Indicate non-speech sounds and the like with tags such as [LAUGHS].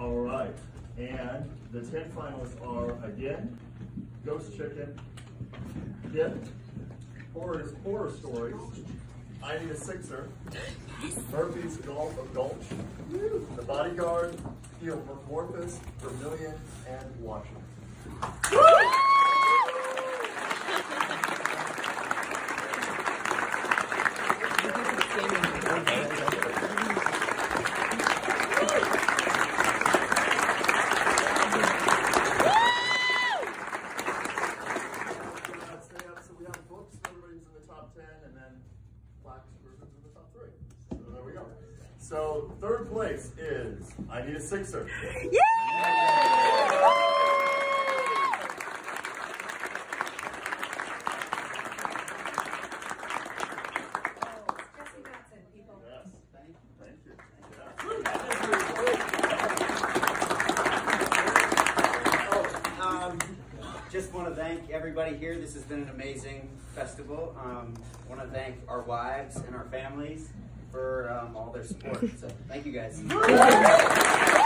All right. And the 10 finalists are again, Ghost Chicken, Gift, Horror, horror Stories, I Need a Sixer, Murphy's Golf of Gulch, The Bodyguard, Theomorphous, Vermilion, and Washington. So third place is I Need a Sixer. [LAUGHS] Jesse Watson, people. Yes. Thank you. Um, just want to thank everybody here. This has been an amazing festival. Um, want to thank our wives and our families for um, all their support. So thank you guys. [LAUGHS]